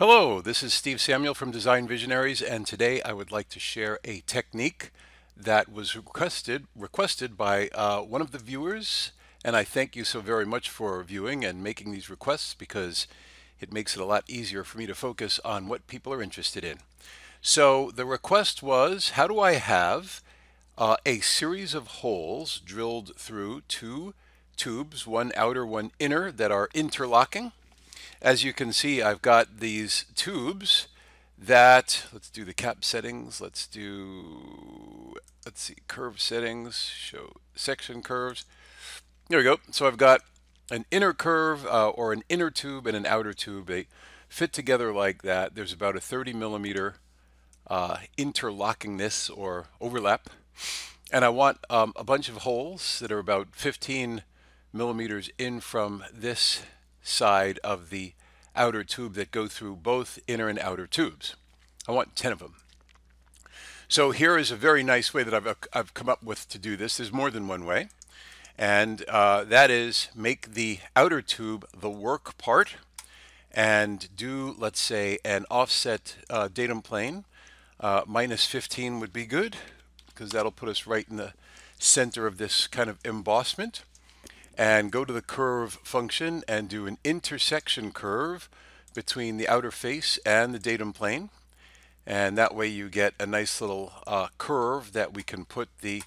Hello, this is Steve Samuel from Design Visionaries, and today I would like to share a technique that was requested requested by uh, one of the viewers, and I thank you so very much for viewing and making these requests because it makes it a lot easier for me to focus on what people are interested in. So the request was, how do I have uh, a series of holes drilled through two tubes, one outer, one inner, that are interlocking? As you can see, I've got these tubes that, let's do the cap settings, let's do, let's see, curve settings, show section curves. There we go. So I've got an inner curve uh, or an inner tube and an outer tube. They fit together like that. There's about a 30 millimeter uh, interlockingness or overlap. And I want um, a bunch of holes that are about 15 millimeters in from this side of the outer tube that go through both inner and outer tubes. I want 10 of them. So here is a very nice way that I've, I've come up with to do this. There's more than one way. And uh, that is make the outer tube the work part and do, let's say, an offset uh, datum plane. Uh, minus 15 would be good because that'll put us right in the center of this kind of embossment and go to the curve function and do an intersection curve between the outer face and the datum plane. And that way you get a nice little uh, curve that we can put the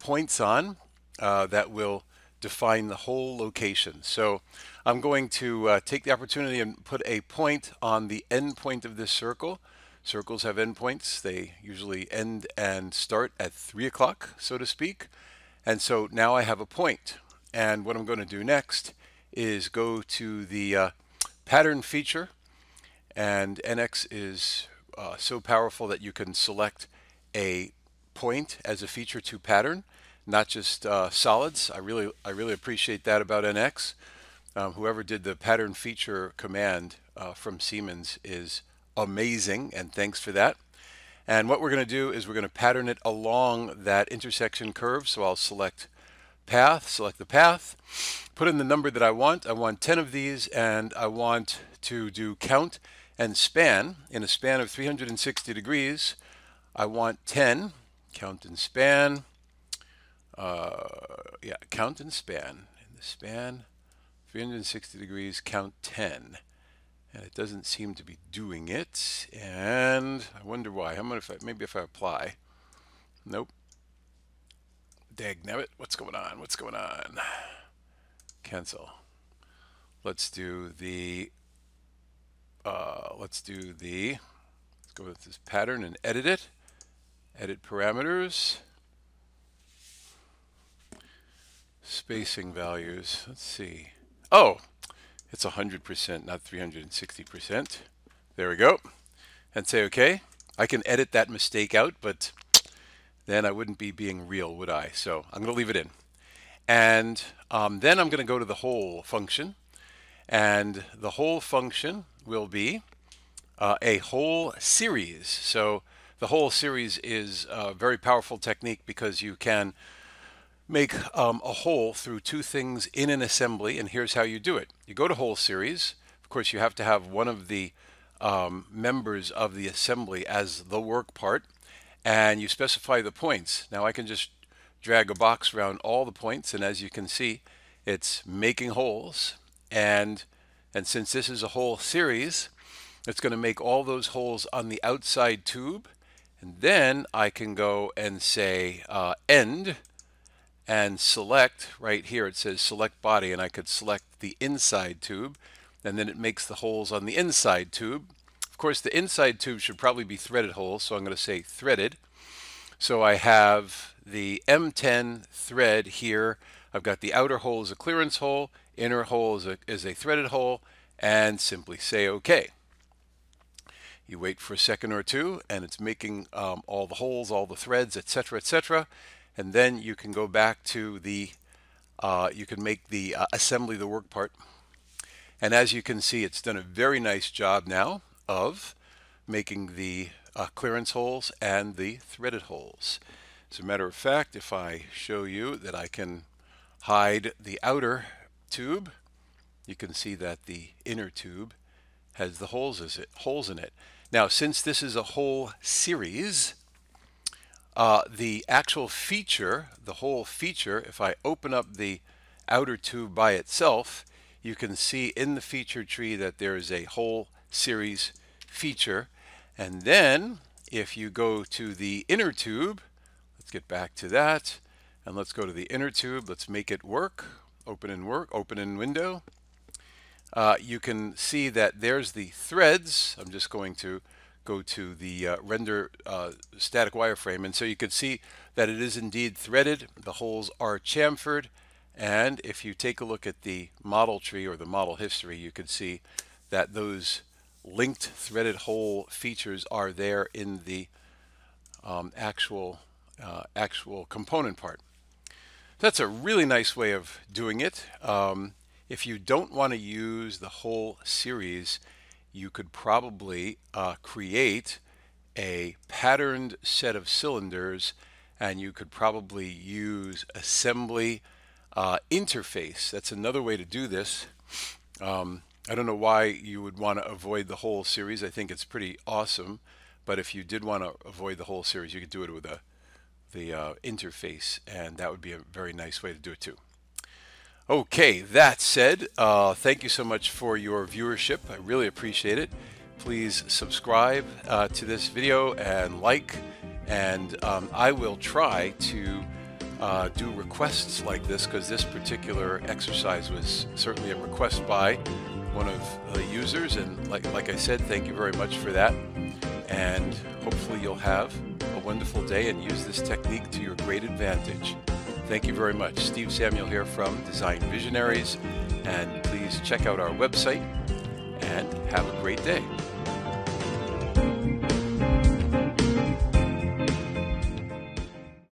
points on uh, that will define the hole location. So I'm going to uh, take the opportunity and put a point on the end point of this circle. Circles have endpoints. They usually end and start at 3 o'clock, so to speak. And so now I have a point. And what I'm going to do next is go to the uh, pattern feature. And NX is uh, so powerful that you can select a point as a feature to pattern, not just uh, solids. I really, I really appreciate that about NX. Um, whoever did the pattern feature command uh, from Siemens is amazing, and thanks for that. And what we're going to do is we're going to pattern it along that intersection curve. So I'll select path, select the path, put in the number that I want. I want 10 of these and I want to do count and span in a span of 360 degrees. I want 10, count and span, uh, yeah, count and span. In the span, 360 degrees, count 10. And it doesn't seem to be doing it. And I wonder why. How about if I, maybe if I apply? Nope. Dagnabbit, what's going on? What's going on? Cancel. Let's do the, uh, let's do the, let's go with this pattern and edit it. Edit parameters. Spacing values, let's see. Oh, it's 100%, not 360%. There we go. And say OK. I can edit that mistake out, but then I wouldn't be being real, would I? So I'm going to leave it in. And um, then I'm going to go to the hole function. And the hole function will be uh, a hole series. So the hole series is a very powerful technique because you can make um, a hole through two things in an assembly. And here's how you do it. You go to hole series. Of course, you have to have one of the um, members of the assembly as the work part and you specify the points. Now I can just drag a box around all the points and as you can see it's making holes and and since this is a hole series it's going to make all those holes on the outside tube and then I can go and say uh, end and select right here it says select body and I could select the inside tube and then it makes the holes on the inside tube course, the inside tube should probably be threaded hole, so I'm going to say threaded. So I have the M10 thread here. I've got the outer hole as a clearance hole, inner hole is a, is a threaded hole, and simply say OK. You wait for a second or two, and it's making um, all the holes, all the threads, etc., etc. And then you can go back to the, uh, you can make the uh, assembly the work part. And as you can see, it's done a very nice job now of making the uh, clearance holes and the threaded holes. As a matter of fact, if I show you that I can hide the outer tube, you can see that the inner tube has the holes, is it, holes in it. Now, since this is a hole series, uh, the actual feature, the hole feature, if I open up the outer tube by itself, you can see in the feature tree that there is a hole series feature. And then if you go to the inner tube, let's get back to that. And let's go to the inner tube. Let's make it work. Open in work, open in window. Uh, you can see that there's the threads. I'm just going to go to the uh, render uh, static wireframe. And so you can see that it is indeed threaded. The holes are chamfered. And if you take a look at the model tree or the model history, you can see that those linked threaded hole features are there in the um, actual uh, actual component part. That's a really nice way of doing it. Um, if you don't want to use the hole series, you could probably uh, create a patterned set of cylinders and you could probably use assembly uh, interface. That's another way to do this. Um, I don't know why you would want to avoid the hole series. I think it's pretty awesome. But if you did want to avoid the hole series, you could do it with a the uh, interface, and that would be a very nice way to do it too. Okay, that said, uh, thank you so much for your viewership. I really appreciate it. Please subscribe uh, to this video and like, and um, I will try to uh, do requests like this because this particular exercise was certainly a request by one of the users. And like, like I said, thank you very much for that. And hopefully you'll have a wonderful day and use this technique to your great advantage. Thank you very much. Steve Samuel here from Design Visionaries. And please check out our website and have a great day.